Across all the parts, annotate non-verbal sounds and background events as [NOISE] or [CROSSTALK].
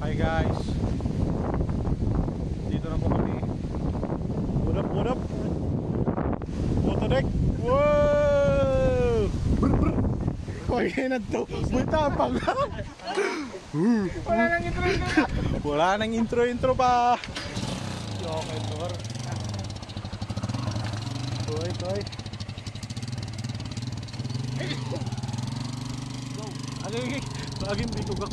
Hi guys. Dito na po kami. What up, what up? Moto deck. Wow! Brr, brr. Hoy, na to. Buntapang. Wala nang intro intro. Wala nang intro intro pa. Okay, Tor. Toy, toy. Ano yung laging dito ka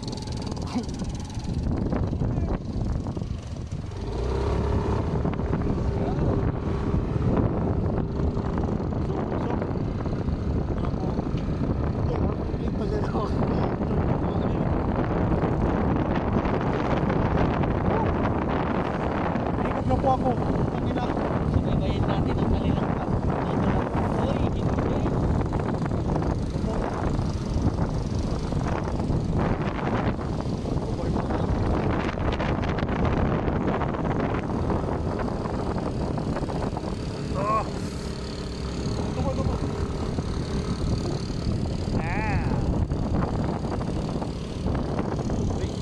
Ikot na po ako. Tangina. Sinabayan natin ang kanilang pa. Ito lang. Uy, hindi ko eh. Ah. Tumo, tumo. Ah. Wait.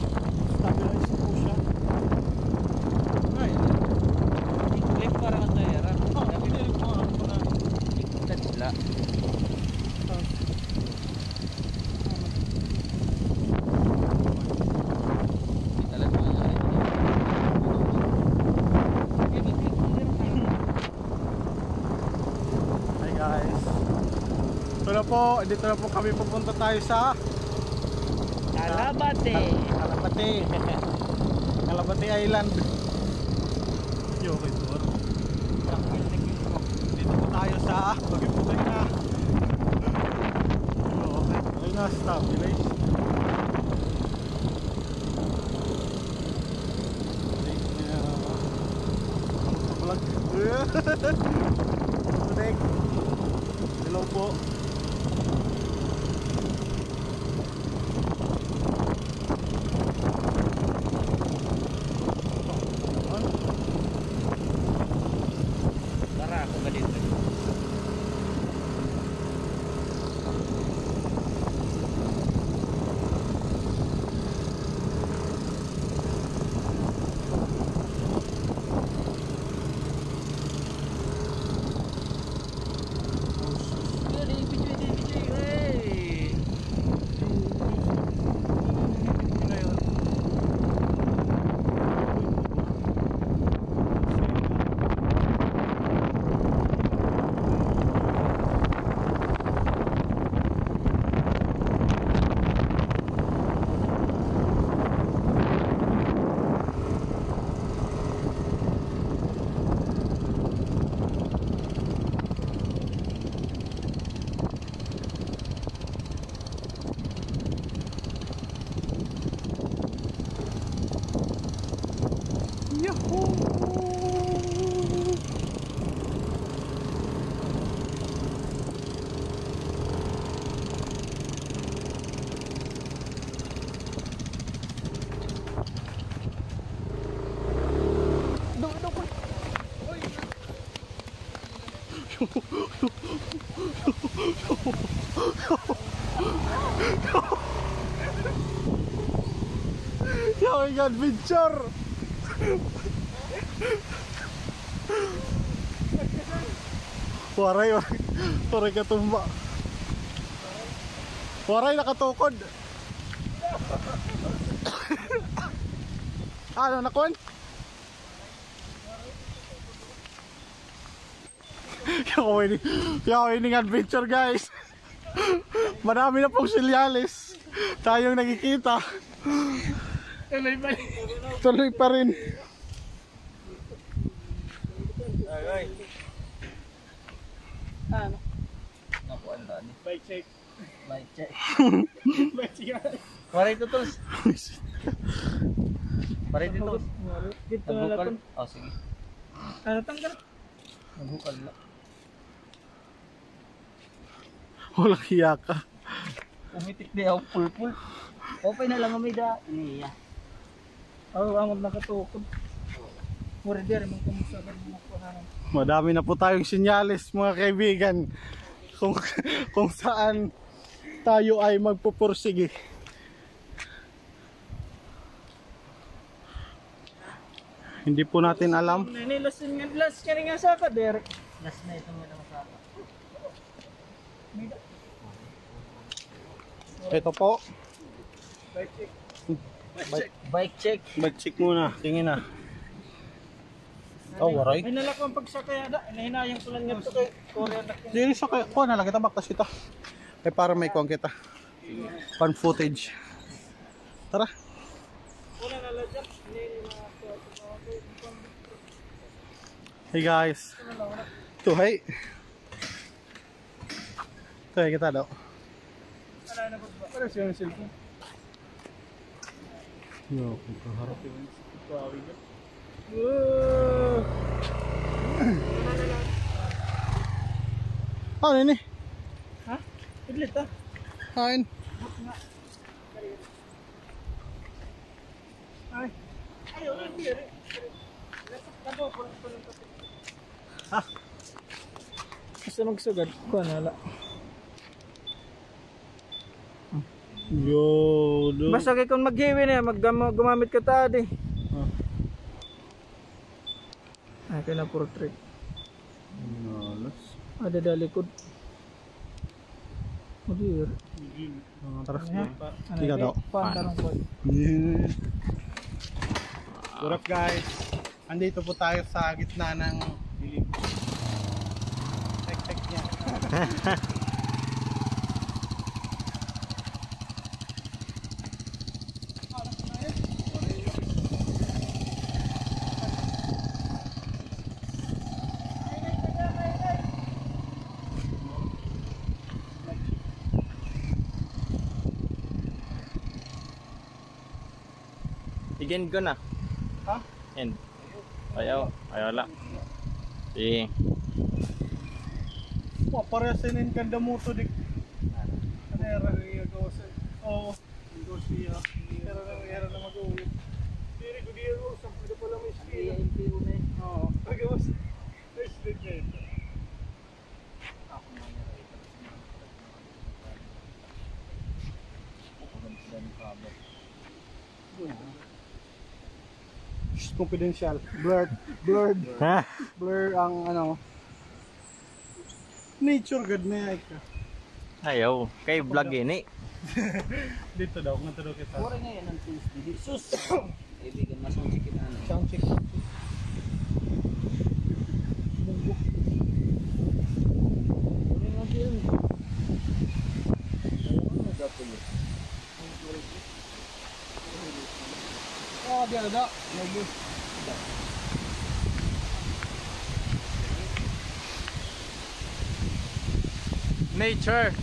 Stabilize po siya. Ay. Hindi ko eh, parang ang tayara. Ah, pinili ko nga ako na. Tingnan sila. Italan mo nga rin. Eh, ba't may cooler pa? Hi guys. Ito na po, dito na po kami pupunta tayo sa Kalabate. Kalabate. [LAUGHS] Kalabate Island. Yo, okay, tour. Dito po tayo sa tayo na. Yo, okay. Okay na, stabilize. Vlog. Tunek. Hello po. Tara, ako ba dito? Yun, eh, video, video, video, eh. Yung adventure! Waray, waray. Waray katumba. Waray nakatukod. [LAUGHS] ano, [LAUGHS] winning, yung winning adventure guys. [LAUGHS] Marami na pong silyales. Tayong nakikita. Tuloy pa Tuloy pa rin. Ano? Naku, ang dami. Bike check. Bike check. [LAUGHS] Bike check. Waray tutos. Waray tutos. Dito na lang. Oh, sige. Ano tanggal? Nagbukal na. Walang hiya ka. Umitik na ako pulpul. Okay na lang may da. Iniya. Oh, amod nakatukod. Rin mong kumusta ka mga kuhanan. Madami na po tayong sinyalis mga kaibigan. kung, [LAUGHS] kung saan tayo ay magpupursige. Hindi po natin alam. Nanilas nga last ka nga sa ka, Derek. Last na itong mga masaka. Ito po. Bike check. Mag-check muna. Tingin na. Oh, waray. May nalak ang pagsakay ada. Inahinayang ko lang nga ito kay Korean na Dili sa. Kuha na lang kita baktas kita. Eh para may kuha kita. Pan footage. Tara. Wala na lang dyan. Hindi na Hey guys. Ito, hey. Ito, hey, kita daw. Wala na ba? Para yung cellphone. Yo, kung kaharap yun. Whoa! Ah, nini. Ha? Idlit ah. Kain. Ay. Ayaw na hindi rin. Ano po? Ha? Basta magsugad. Kuha na ala. Yo, do. Basta kay kung maghiwi na, mag gumamit ka tadi. Ah. Ay, kaya na portrait. Nalas. Ada dah likod. Oh dear. Ah, tara. Ano, Tiga daw. Pantarong ko. Yeah. What up guys? Andito po tayo sa gitna ng dilim. Tek-tek niya. [LAUGHS] Igen ko na. Ha? End. Ayaw. Ayaw la. Sige. Wah, paresin kanda mo to dik. Ano era niya ko sa. Oo. Ito siya. Era na era na mag-uwi. Diri ko diya ko sa pwede pala may skill. Oo. Pagawas. Nice din kayo. Shh, confidential. Blurred. Blurred. [LAUGHS] Ha? Blur ang ano. Nature god na ay ka. Ayaw. Kay vlog ini. [LAUGHS] Dito daw, nga daw kita. Pura nga yan ang tools dili. Sus! [COUGHS] Kaibigan, mas ang chicken ano. Sound check. Oh, dia ada. Lagi. Nature!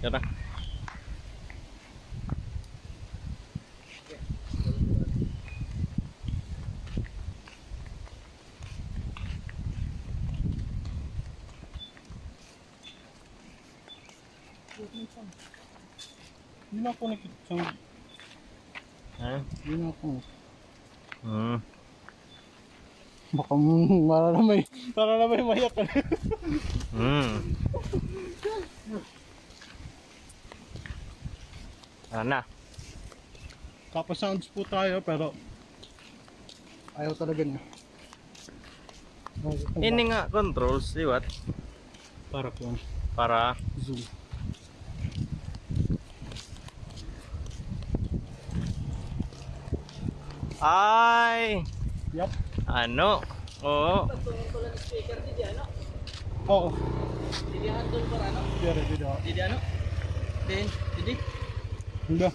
Tara. Hindi na ako nakita. Ha? Hindi na ako. Hmm. Baka para na may para na may mayak ka. Hmm. [LAUGHS] Ana. Kappa sounds po tayo pero ayaw talaga niya. Ini nga controls, liwat. para po Para zoom. ay Yup. ano? Oo. Pagtungkol ko lang speaker di ano? Oo. Jadi handle para ano? Jadi ano? Jadi? Ba?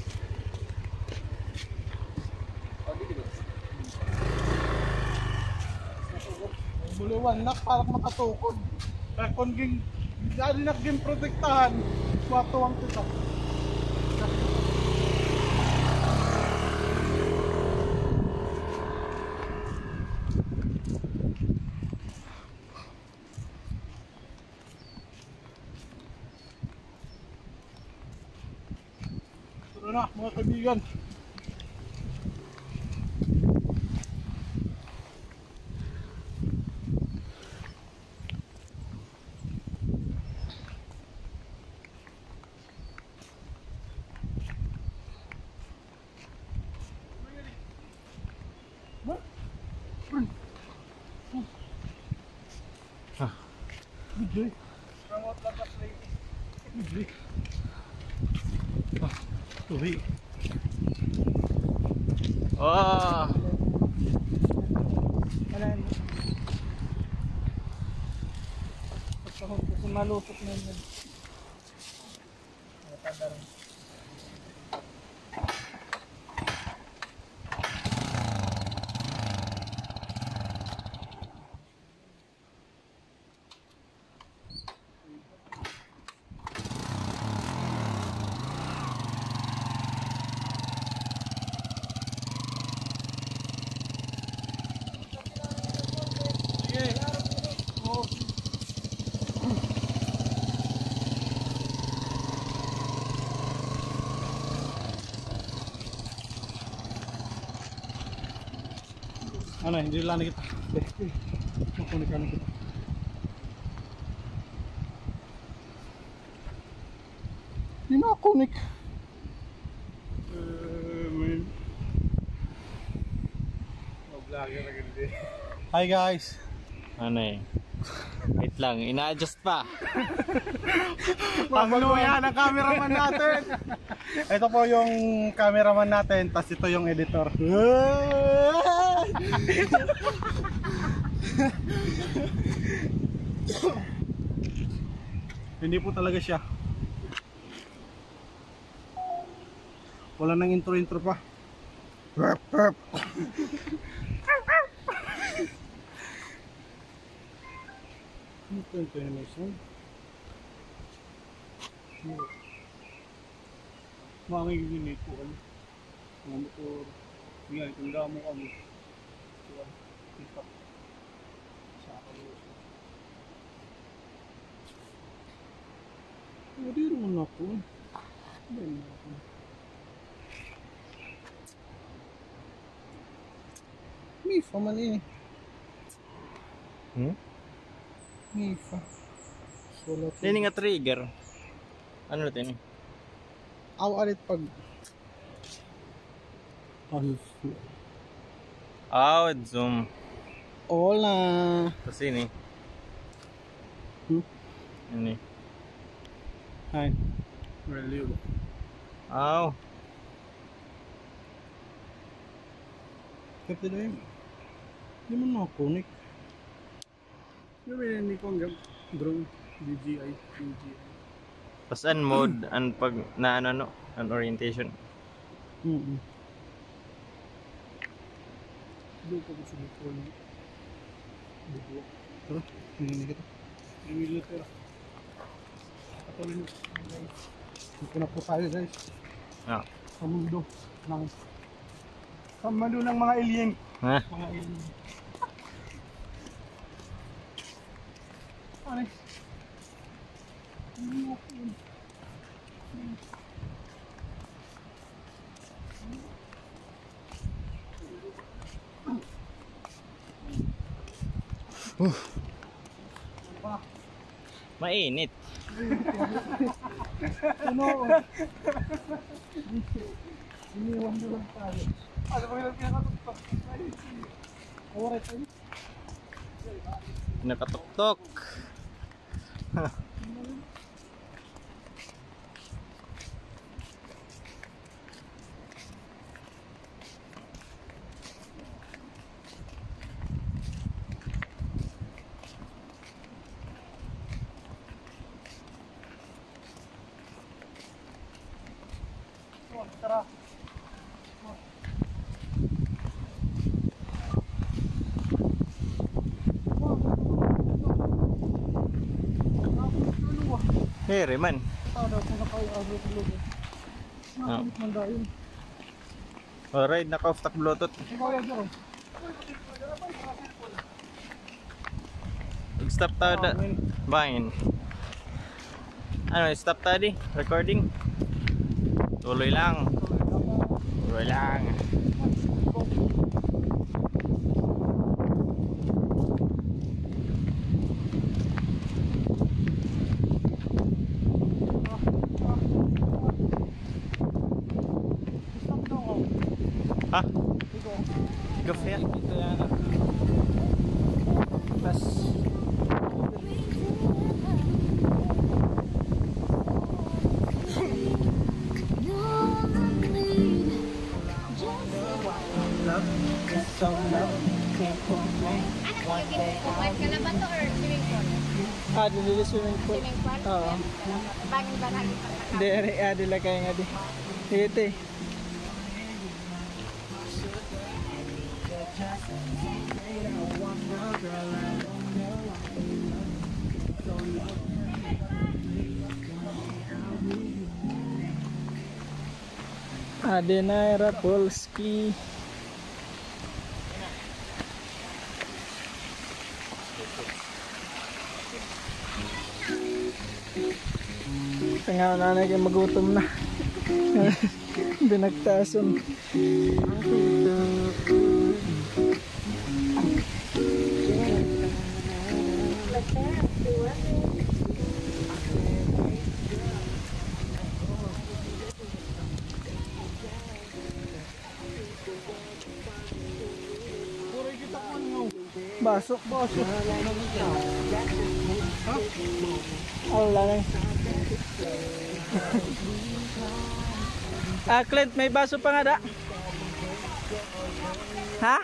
Buluwan nak parang makatukod. Kung dali nak ging protektahan, matuwang kita. Tara na mga kaibigan. Hindi. Ramot lang ka play. Hindi. Ah. Oh. Wala yun. Pagkahon kasi malusok na yun. Matanda rin. Sige. Oo. Ano, hindi lang na kita. Eh, Makunik ka na kita. Hindi na kunik. Uh, man. Hi guys. Ano eh? Wait lang, ina-adjust pa. Ang luya ng cameraman natin. ito po yung cameraman natin, tas ito yung editor. Hindi po talaga siya. Wala nang intro-intro pa. Ano po yung animation? Mga gini ko ano. Motor. Nga, itong damo kami. Kuha. Kita. Sa akin. Hindi naman ako. Hindi naman ako. Mifa man eh. Hmm? Mifa. Wala nga trigger. Ano natin eh? Aw alit pag Ah, zoom. Hola. Tapos ini. Hmm? Ini. Hi. Really? Aw. Kapit na yun. Hindi mo nakakunik. Yung may hindi ko hanggang drone. DJI. DJI. Tapos an mode, an pag na ano no, an orientation. Mm-mm. Doon pa ko sa. Tara, hindi kita. 3 million pera. Patuloy na. Dito na po tayo guys. Ah. Sa mundo ng sa mundo ng mga alien. Ha? Mga alien. Ano? Ano ako yun? Mainit. Ano? Iniwan mo lang tayo. Ano ba yung pinakatuktok? Alright, Here man. Ada kung. Nakakit man dahil. Alright, naka-off tak bluetooth. Stop tayo da. Bangin. Ano, stop tayo di? Recording? Tuloy lang. Tuloy lang. Stop Gaf yan. Ito yan. Plus. Ano yung ginagawa? Kalaban to or swimming pool? Ah, dili swimming pool. Swimming pool? Oo. Bangin ba natin? Di, ari, ah, dila kaya nga di. Ito eh. Adenai Rapolski Tengah nanay kayo magutom na [LAUGHS] Binagtason Thank you. Basok, basok. Wala [LAUGHS] na. Ah, Clint, may baso pa nga da. Ha?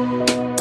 Música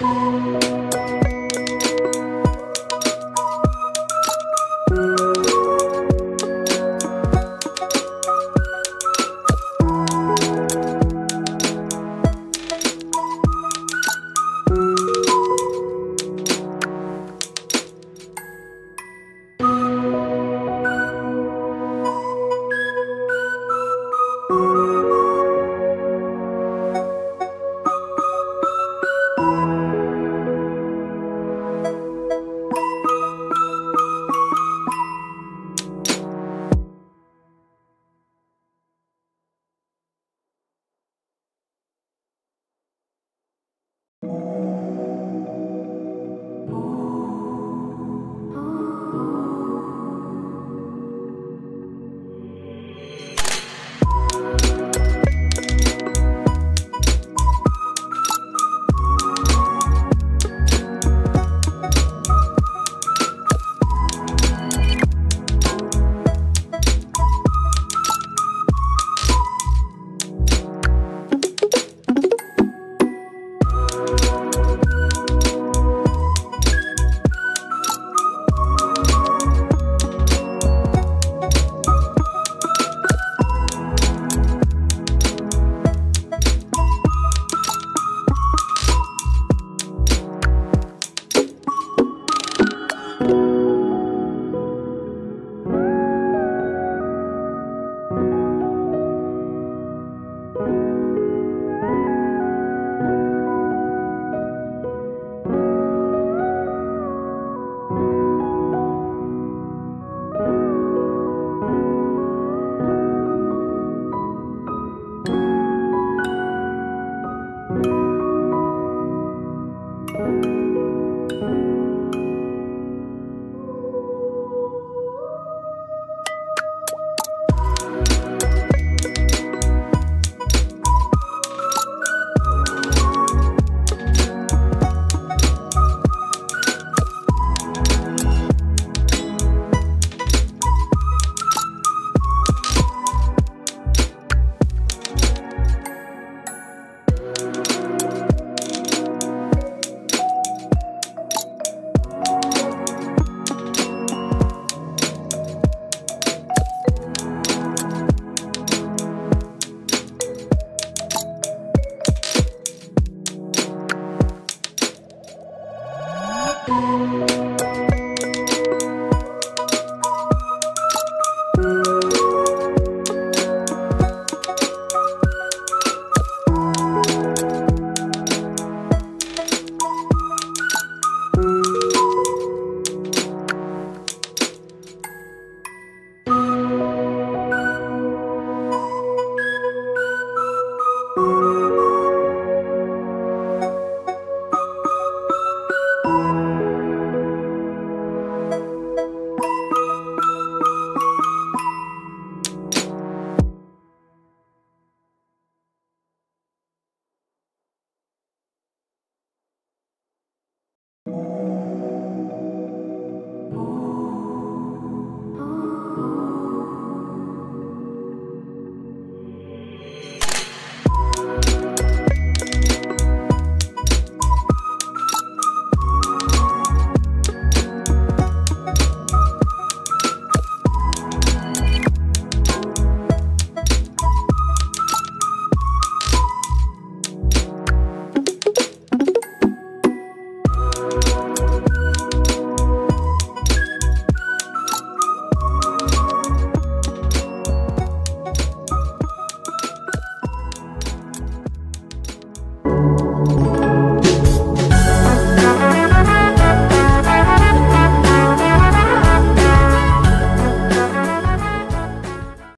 Bye.